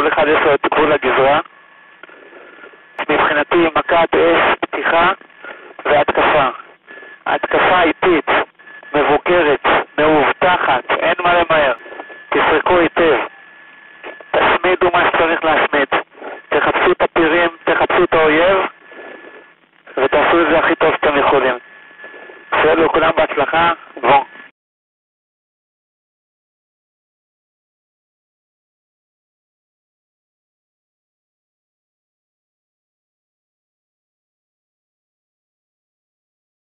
כל אחד יש לו את גבול הגזרה. מבחינתי מכת אש, פתיחה והתקפה. התקפה איטית, מבוקרת, מאובטחת, אין מה למהר. תסרקו היטב. תשמידו מה שצריך להשמיד. תחפשו את הפירים, תחפשו את האויב, ותעשו את זה הכי טוב שאתם יכולים. שיהיה לכולם בהצלחה, בואו.